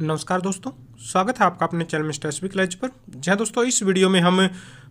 नमस्कार दोस्तों, स्वागत है आपका अपने चैनल मिस्टर एस क्लच पर। जहाँ दोस्तों, इस वीडियो में हम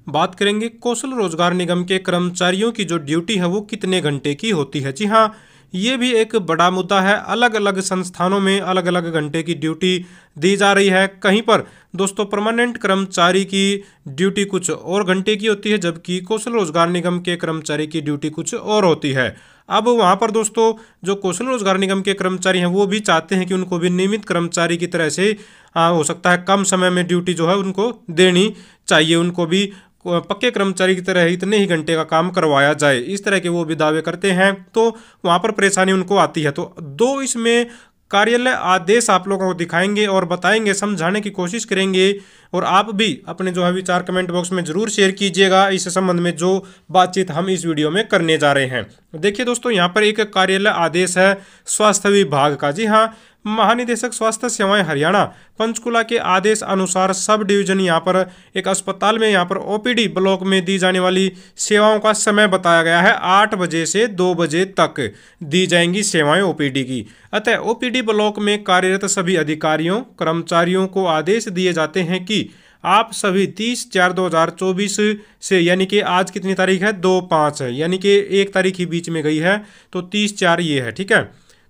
बात करेंगे कौशल रोज़गार निगम के कर्मचारियों की जो ड्यूटी है वो कितने घंटे की होती है। जी हाँ ये भी एक बड़ा मुद्दा है। अलग अलग संस्थानों में अलग अलग घंटे की ड्यूटी दी जा रही है। कहीं पर दोस्तों परमानेंट कर्मचारी की ड्यूटी कुछ और घंटे की होती है जबकि कौशल रोज़गार निगम के कर्मचारी की ड्यूटी कुछ और होती है। अब वहाँ पर दोस्तों जो कौशल रोज़गार निगम के कर्मचारी हैं वो भी चाहते हैं कि उनको भी नियमित कर्मचारी की तरह से आ, हो सकता है कम समय में ड्यूटी जो है उनको देनी चाहिए। उनको भी पक्के कर्मचारी की तरह इतने ही घंटे का काम करवाया जाए, इस तरह के वो भी दावे करते हैं तो वहाँ पर परेशानी उनको आती है। तो दो इसमें कार्यालय आदेश आप लोगों को दिखाएँगे और बताएँगे, समझाने की कोशिश करेंगे और आप भी अपने जो है विचार कमेंट बॉक्स में ज़रूर शेयर कीजिएगा। इस संबंध में जो बातचीत हम इस वीडियो में करने जा रहे हैं। देखिए दोस्तों, यहाँ पर एक कार्यालय आदेश है स्वास्थ्य विभाग का। जी हाँ महानिदेशक स्वास्थ्य सेवाएँ हरियाणा, पंचकुला के आदेश अनुसार सब डिवीज़न यहाँ पर, एक अस्पताल में यहाँ पर ओपीडी ब्लॉक में दी जाने वाली सेवाओं का समय बताया गया है आठ बजे से दो बजे तक दी जाएँगी सेवाएँ ओपीडी की। अतः ओपीडी ब्लॉक में कार्यरत सभी अधिकारियों, कर्मचारियों को आदेश दिए जाते हैं कि आप सभी तीस चार दो हज़ार चौबीस से, यानी कि आज कितनी तारीख है? दो पाँच है यानी कि एक तारीख ही बीच में गई है तो तीस चार ये है, ठीक है?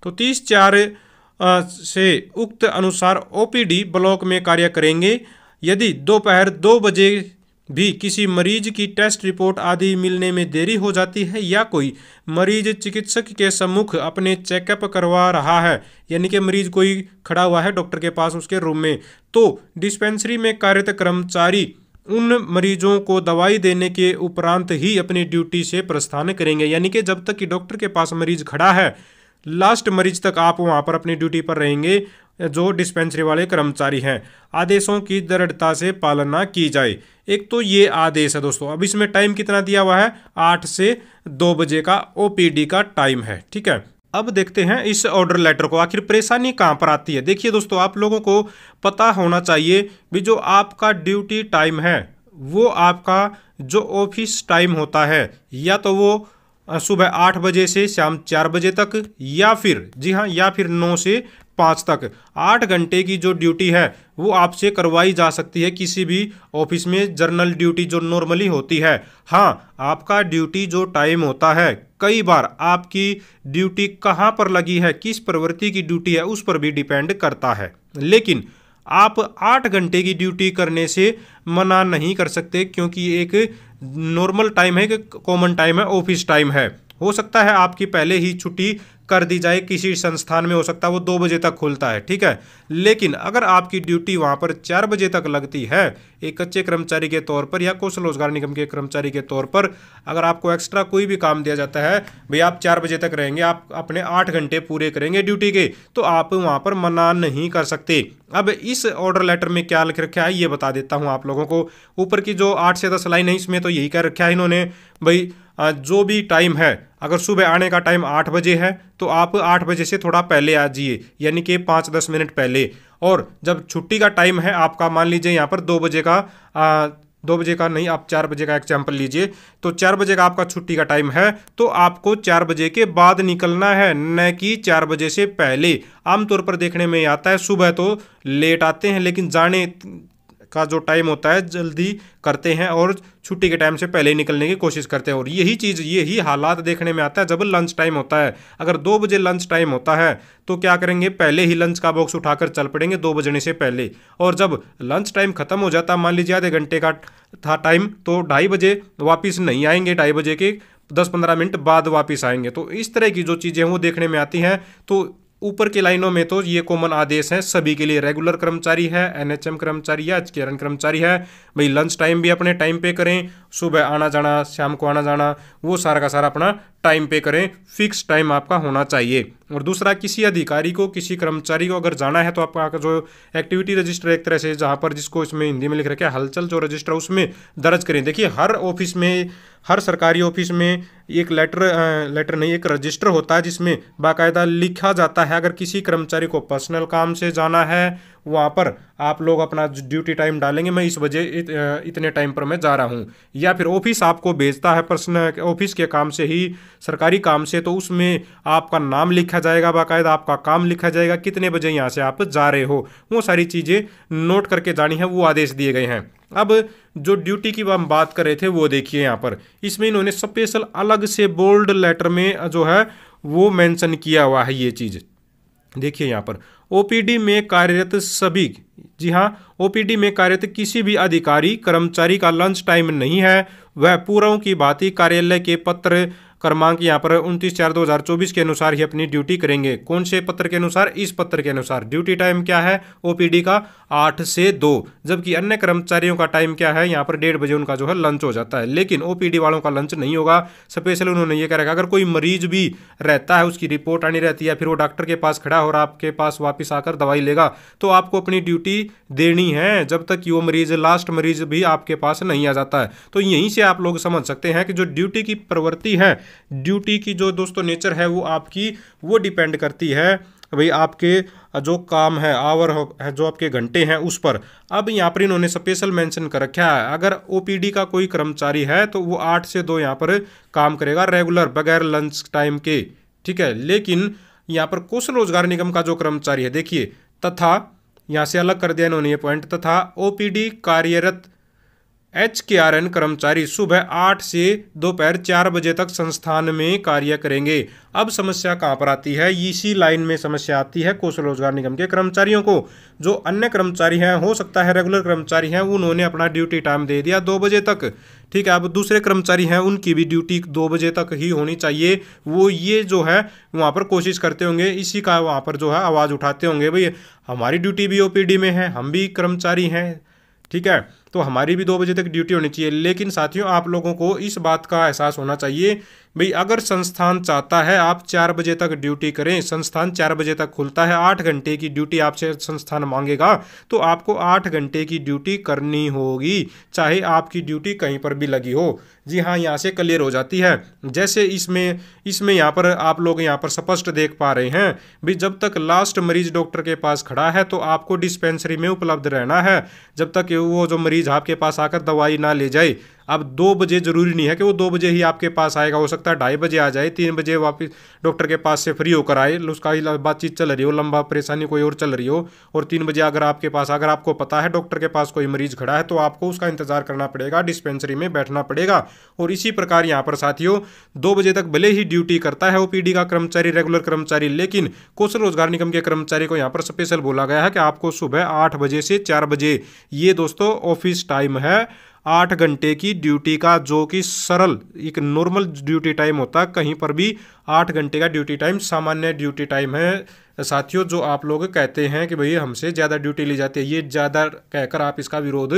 तो तीस चार से उक्त अनुसार ओपीडी ब्लॉक में कार्य करेंगे। यदि दोपहर दो बजे भी किसी मरीज़ की टेस्ट रिपोर्ट आदि मिलने में देरी हो जाती है या कोई मरीज़ चिकित्सक के सम्मुख अपने चेकअप करवा रहा है, यानी कि मरीज़ कोई खड़ा हुआ है डॉक्टर के पास उसके रूम में तो डिस्पेंसरी में कार्यरत कर्मचारी उन मरीजों को दवाई देने के उपरांत ही अपनी ड्यूटी से प्रस्थान करेंगे। यानी कि जब तक कि डॉक्टर के पास मरीज़ खड़ा है लास्ट मरीज़ तक आप वहाँ पर अपनी ड्यूटी पर रहेंगे, जो डिस्पेंसरी वाले कर्मचारी हैं। आदेशों की दृढ़ता से पालना की जाए। एक तो ये आदेश है दोस्तों, अब इसमें टाइम कितना दिया हुआ है? आठ से दो बजे का ओपीडी का टाइम है, ठीक है? अब देखते हैं इस ऑर्डर लेटर को, आखिर परेशानी कहाँ पर आती है? देखिए दोस्तों, आप लोगों को पता होना चाहिए भी जो आपका ड्यूटी टाइम है, वो आपका जो ऑफ़िस टाइम होता है, या तो वो सुबह आठ बजे से शाम चार बजे तक, या फिर, जी हाँ या फिर नौ से पाँच तक। आठ घंटे की जो ड्यूटी है, वो आपसे करवाई जा सकती है किसी भी ऑफ़िस में जर्नल ड्यूटी जो नॉर्मली होती है। हाँ आपका ड्यूटी जो टाइम होता है, कई बार आपकी ड्यूटी कहाँ पर लगी है, किस प्रवृत्ति की ड्यूटी है, उस पर भी डिपेंड करता है। लेकिन आप आठ घंटे की ड्यूटी करने से मना नहीं कर सकते, क्योंकि एक नॉर्मल टाइम है कि कॉमन टाइम है ऑफ़िस टाइम है। हो सकता है आपकी पहले ही छुट्टी कर दी जाए, किसी संस्थान में हो सकता है वो दो बजे तक खुलता है, ठीक है? लेकिन अगर आपकी ड्यूटी वहाँ पर चार बजे तक लगती है, एक कच्चे कर्मचारी के तौर पर या कौशल रोज़गार निगम के कर्मचारी के तौर पर अगर आपको एक्स्ट्रा कोई भी काम दिया जाता है, भाई आप चार बजे तक रहेंगे, आप अपने आठ घंटे पूरे करेंगे ड्यूटी के तो आप वहाँ पर मना नहीं कर सकते। अब इस ऑर्डर लेटर में क्या लिख रखा है, ये बता देता हूँ आप लोगों को। ऊपर की जो आठ से दस लाइन है, इसमें तो यही कह रखा है इन्होंने, भाई जो भी टाइम है अगर सुबह आने का टाइम आठ बजे है तो आप आठ बजे से थोड़ा पहले आ जाइए यानी कि पाँच दस मिनट पहले। और जब छुट्टी का टाइम है आपका मान लीजिए यहाँ पर दो बजे का आ, दो बजे का नहीं आप चार बजे का एग्ज़ाम्पल लीजिए तो चार बजे का आपका छुट्टी का टाइम है तो आपको चार बजे के बाद निकलना है न कि चार बजे से पहले। आमतौर पर देखने में आता है सुबह तो लेट आते हैं लेकिन जाने का जो टाइम होता है, जल्दी करते हैं और छुट्टी के टाइम से पहले ही निकलने की कोशिश करते हैं। और यही चीज़, यही हालात देखने में आता है जब लंच टाइम होता है। अगर दो बजे लंच टाइम होता है तो क्या करेंगे? पहले ही लंच का बॉक्स उठाकर चल पड़ेंगे दो बजने से पहले। और जब लंच टाइम खत्म हो जाता, मान लीजिए आधे घंटे का था टाइम तो ढाई बजे वापिस नहीं आएँगे, ढाई बजे के दस पंद्रह मिनट बाद वापस आएँगे। तो इस तरह की जो चीज़ें हैं, वो देखने में आती हैं। तो ऊपर के लाइनों में तो ये कॉमन आदेश हैं, सभी के लिए रेगुलर कर्मचारी है एनएचएम कर्मचारी है अचकेरन कर्मचारी है। भाई लंच टाइम भी अपने टाइम पे करें, सुबह आना जाना, शाम को आना जाना, वो सारा का सारा अपना टाइम पे करें फिक्स टाइम आपका होना चाहिए। और दूसरा, किसी अधिकारी को, किसी कर्मचारी को अगर जाना है तो आपका जो एक्टिविटी रजिस्टर एक तरह से जहाँ पर जिसको इसमें हिंदी में लिख रखे हलचल जो रजिस्टर उसमें दर्ज करें। देखिए, हर ऑफ़िस में, हर सरकारी ऑफ़िस में एक लेटर लेटर नहीं, एक रजिस्टर होता है, जिसमें बाकायदा लिखा जाता है। अगर किसी कर्मचारी को पर्सनल काम से जाना है वहाँ पर आप लोग अपना ड्यूटी टाइम डालेंगे मैं इस बजे इत, इतने टाइम पर मैं जा रहा हूँ। या फिर ऑफ़िस आपको भेजता है पर्सनल ऑफ़िस के काम से ही सरकारी काम से तो उसमें आपका नाम लिखा जाएगा बाकायदा आपका काम लिखा जाएगा कितने बजे यहाँ से आप जा रहे हो? वो सारी चीज़ें नोट करके जानी है वो आदेश दिए गए हैं। अब जो ड्यूटी की हम बात कर रहे थे वो देखिए यहाँ पर। इसमें इन्होंने स्पेशल अलग से बोल्ड लेटर में जो है वो मेंशन किया हुआ है ये चीज़। देखिए यहाँ पर ओपीडी में कार्यरत सभी, जी हाँ ओपीडी में कार्यरत किसी भी अधिकारी, कर्मचारी का लंच टाइम नहीं है। वह पूर्व की भांति कार्यालय के पत्र क्रमांक यहाँ पर उनतीस चार दो हज़ार चौबीस के अनुसार ही अपनी ड्यूटी करेंगे। कौन से पत्र के अनुसार? इस पत्र के अनुसार। ड्यूटी टाइम क्या है? ओपीडी का आठ से दो। जबकि अन्य कर्मचारियों का टाइम क्या है? यहाँ पर डेढ़ बजे उनका जो है लंच हो जाता है। लेकिन ओपीडी वालों का लंच नहीं होगा। स्पेशल उन्होंने ये कह अगर कोई मरीज़ भी रहता है, उसकी रिपोर्ट आनी रहती है, फिर वो डॉक्टर के पास खड़ा और आपके पास वापिस आकर दवाई लेगा तो आपको अपनी ड्यूटी देनी है, जब तक कि वो मरीज़, लास्ट मरीज़ भी आपके पास नहीं आ जाता है। तो यहीं से आप लोग समझ सकते हैं कि जो ड्यूटी की प्रवृत्ति है ड्यूटी की जो दोस्तों नेचर है वो आपकी, वो डिपेंड करती है भाई आपके जो काम है, आवर है जो आपके घंटे हैं उस पर। अब यहाँ पर इन्होंने स्पेशल मेंशन कर रखा है, अगर ओपीडी का कोई कर्मचारी है तो वो आठ से दो यहाँ पर काम करेगा रेगुलर बगैर लंच टाइम के, ठीक है? लेकिन यहाँ पर कौशल रोज़गार निगम का जो कर्मचारी है, देखिए, तथा यहाँ से अलग कर दिया इन्होंने ये पॉइंट तथा ओपीडी कार्यरत एच के आर एन कर्मचारी सुबह आठ से दोपहर चार बजे तक संस्थान में कार्य करेंगे। अब समस्या कहाँ पर आती है? इसी लाइन में समस्या आती है कौशल रोज़गार निगम के कर्मचारियों को। जो अन्य कर्मचारी हैं, हो सकता है रेगुलर कर्मचारी हैं, उन्होंने अपना ड्यूटी टाइम दे दिया दो बजे तक। ठीक है, अब दूसरे कर्मचारी हैं, उनकी भी ड्यूटी दो बजे तक ही होनी चाहिए। वो ये जो है, वहाँ पर कोशिश करते होंगे, इसी का वहाँ पर जो है आवाज़ उठाते होंगे, भाई, हमारी ड्यूटी भी ओपीडी में है, हम भी कर्मचारी हैं। ठीक है तो हमारी भी दो बजे तक ड्यूटी होनी चाहिए। लेकिन साथियों, आप लोगों को इस बात का एहसास होना चाहिए भाई, अगर संस्थान चाहता है, आप चार बजे तक ड्यूटी करें। संस्थान चार बजे तक खुलता है। आठ घंटे की ड्यूटी आपसे संस्थान मांगेगा तो आपको आठ घंटे की ड्यूटी करनी होगी, चाहे आपकी ड्यूटी कहीं पर भी लगी हो। जी हाँ यहाँ से क्लियर हो जाती है। जैसे इसमें इसमें यहाँ पर आप लोग यहाँ पर स्पष्ट देख पा रहे हैं, भाई, जब तक लास्ट मरीज़ डॉक्टर के पास खड़ा है तो आपको डिस्पेंसरी में उपलब्ध रहना है। जब तक वो जो मरीज़ आपके पास आकर दवाई ना ले जाए अब दो बजे ज़रूरी नहीं है कि वो दो बजे ही आपके पास आएगा, हो सकता है ढाई बजे आ जाए, तीन बजे वापस डॉक्टर के पास से फ्री होकर आए, उसका ही बातचीत चल रही हो, लंबा परेशानी कोई और चल रही हो, और तीन बजे अगर आपके पास, अगर आपको पता है डॉक्टर के पास कोई मरीज़ खड़ा है तो आपको उसका इंतज़ार करना पड़ेगा, डिस्पेंसरी में बैठना पड़ेगा। और इसी प्रकार यहाँ पर साथियों, दो बजे तक भले ही ड्यूटी करता है ओपीडी का कर्मचारी, रेगुलर कर्मचारी, लेकिन कौशल रोज़गार निगम के कर्मचारी को यहाँ पर स्पेशल बोला गया है कि आपको सुबह आठ बजे से चार बजे, ये दोस्तों ऑफ़िस टाइम है। आठ घंटे की ड्यूटी का, जो कि सरल, एक नॉर्मल ड्यूटी टाइम होता है कहीं पर भी आठ घंटे का ड्यूटी टाइम सामान्य ड्यूटी टाइम है। साथियों, जो आप लोग कहते हैं कि भैया हमसे ज़्यादा ड्यूटी ली जाती है, ये ज़्यादा कहकर आप इसका विरोध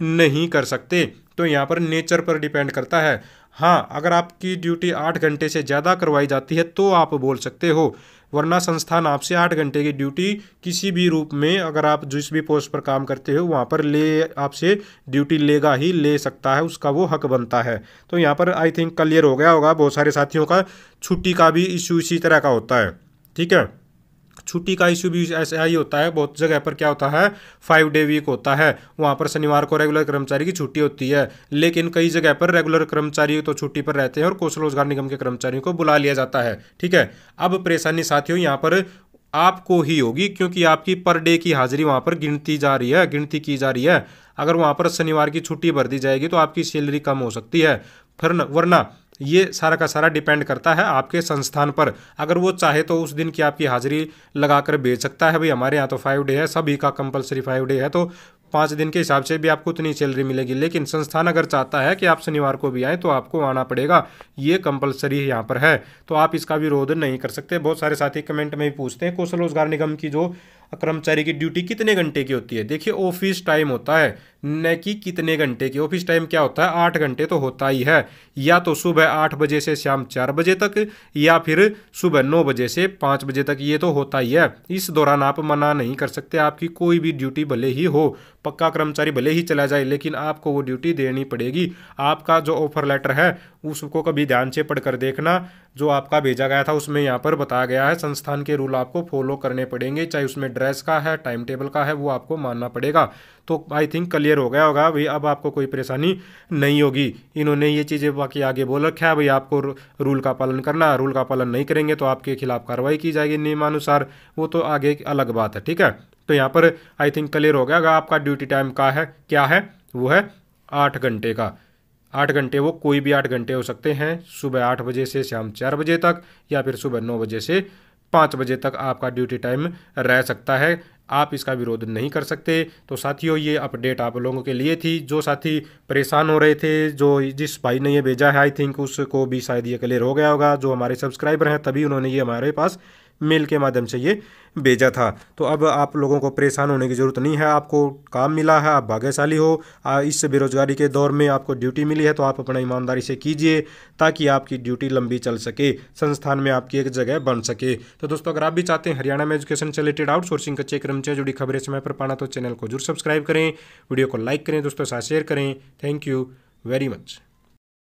नहीं कर सकते। तो यहाँ पर नेचर पर डिपेंड करता है। हाँ अगर आपकी ड्यूटी आठ घंटे से ज़्यादा करवाई जाती है तो आप बोल सकते हो, वरना संस्थान आपसे आठ घंटे की ड्यूटी किसी भी रूप में, अगर आप जिस भी पोस्ट पर काम करते हो, वहाँ पर ले, आपसे ड्यूटी लेगा ही ले सकता है, उसका वो हक बनता है। तो यहाँ पर आई थिंक क्लियर हो गया होगा, बहुत सारे साथियों का, छुट्टी का भी इशू इसी तरह का होता है, ठीक है? छुट्टी का इशू भी ऐसा ही होता है, बहुत जगह पर क्या होता है फाइव डे वीक होता है, वहाँ पर शनिवार को रेगुलर कर्मचारी की छुट्टी होती है, लेकिन कई जगह पर रेगुलर कर्मचारी तो छुट्टी पर रहते हैं और कौशल रोज़गार निगम के कर्मचारियों को बुला लिया जाता है, ठीक है? अब परेशानी साथियों, यहाँ पर आपको ही होगी, क्योंकि आपकी पर डे की हाजिरी वहाँ पर गिनती जा रही है, गिनती की जा रही है, अगर वहाँ पर शनिवार की छुट्टी भर दी जाएगी तो आपकी सैलरी कम हो सकती है, फिर वरना ये सारा का सारा डिपेंड करता है आपके संस्थान पर। अगर वो चाहे तो उस दिन की आपकी हाजिरी लगाकर भेज सकता है। भाई, हमारे यहाँ तो फाइव डे है, सभी का कंपलसरी फाइव डे है तो पाँच दिन के हिसाब से भी आपको उतनी सैलरी मिलेगी। लेकिन संस्थान अगर चाहता है कि आप शनिवार को भी आएँ तो आपको आना पड़ेगा। ये कंपलसरी यहाँ पर है। तो आप इसका विरोध नहीं कर सकते। बहुत सारे साथी कमेंट में भी पूछते हैं, कौशल रोज़गार निगम की जो कर्मचारी की ड्यूटी कितने घंटे की होती है? देखिए, ऑफ़िस टाइम होता है, न कि कितने घंटे की। ऑफ़िस टाइम क्या होता है? आठ घंटे तो होता ही है। या तो सुबह आठ बजे से शाम चार बजे तक, या फिर सुबह नौ बजे से पाँच बजे तक, ये तो होता ही है। इस दौरान आप मना नहीं कर सकते, आपकी कोई भी ड्यूटी भले ही हो, पक्का कर्मचारी भले ही चला जाए, लेकिन आपको वो ड्यूटी देनी पड़ेगी। आपका जो ऑफ़र लेटर है, उसको कभी ध्यान से पढ़कर देखना। जो आपका भेजा गया था, उसमें यहाँ पर बताया गया है, संस्थान के रूल आपको फॉलो करने पड़ेंगे, चाहे उसमें एड्रेस का है टाइम टेबल का है, वो आपको मानना पड़ेगा। तो आई थिंक क्लियर हो गया होगा, भाई, अब आपको कोई परेशानी नहीं होगी। इन्होंने ये चीज़ें बाकी आगे बोल रखा है, भाई, आपको रूल का पालन करना रूल का पालन नहीं करेंगे तो आपके खिलाफ कार्रवाई की जाएगी नियमानुसार। वो तो आगे अलग बात है, ठीक है? तो यहाँ पर आई थिंक क्लियर हो गया आपका ड्यूटी टाइम का है, क्या है? वो है आठ घंटे का। आठ घंटे, वो कोई भी आठ घंटे हो सकते हैं, सुबह आठ बजे से शाम चार बजे तक या फिर सुबह नौ बजे से पाँच बजे तक आपका ड्यूटी टाइम रह सकता है। आप इसका विरोध नहीं कर सकते। तो साथियों, ये अपडेट आप लोगों के लिए थी। जो साथी परेशान हो रहे थे, जो जिस भाई ने ये भेजा है आई थिंक उसको भी शायद ये क्लियर हो गया होगा। जो हमारे सब्सक्राइबर हैं, तभी उन्होंने ये हमारे पास मेल के माध्यम से ये भेजा था। तो अब आप लोगों को परेशान होने की ज़रूरत नहीं है। आपको काम मिला है, आप भाग्यशाली हो इस बेरोजगारी के दौर में आपको ड्यूटी मिली है तो आप अपना ईमानदारी से कीजिए ताकि आपकी ड्यूटी लंबी चल सके, संस्थान में आपकी एक जगह बन सके। तो दोस्तों, अगर आप भी चाहते हैं हरियाणा में एजुकेशन से रिलेटेड आउटसोर्सिंग कच्चे कर्मचारी जुड़ी खबरें समय पर पाना तो चैनल को ज़रूर सब्सक्राइब करें, वीडियो को लाइक करें, दोस्तों साथ शेयर करें। Thank you very much